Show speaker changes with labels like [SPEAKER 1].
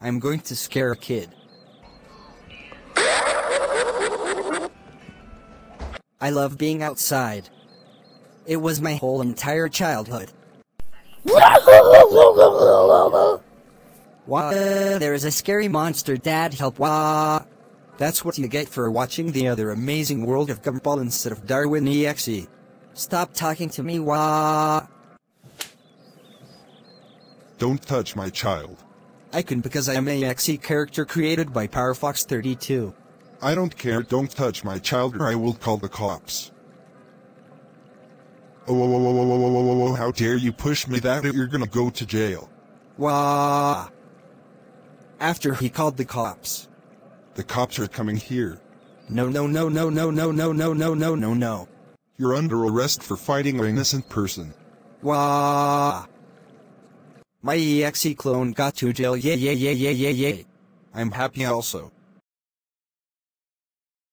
[SPEAKER 1] I'm going to scare a kid. I love being outside. It was my whole entire childhood. Wah, there is a scary monster, Dad, help, wah. That's what you get for watching the other amazing world of Gumball instead of Darwin EXE. Stop talking to me, wah.
[SPEAKER 2] Don't touch my child.
[SPEAKER 1] I can because I am a EXE character created by PowerFox32.
[SPEAKER 2] I don't care, don't touch my child or I will call the cops. Oh, oh, oh, oh, oh, oh, oh, oh, how dare you push me that you're gonna go to jail.
[SPEAKER 1] Wah. After he called the cops.
[SPEAKER 2] The cops are coming here.
[SPEAKER 1] No, no, no, no, no, no, no, no, no, no, no, no.
[SPEAKER 2] You're under arrest for fighting an innocent person.
[SPEAKER 1] Wah. My EXE clone got to jail, yeah, yeah, yeah, yeah, yeah, yeah.
[SPEAKER 2] I'm happy also.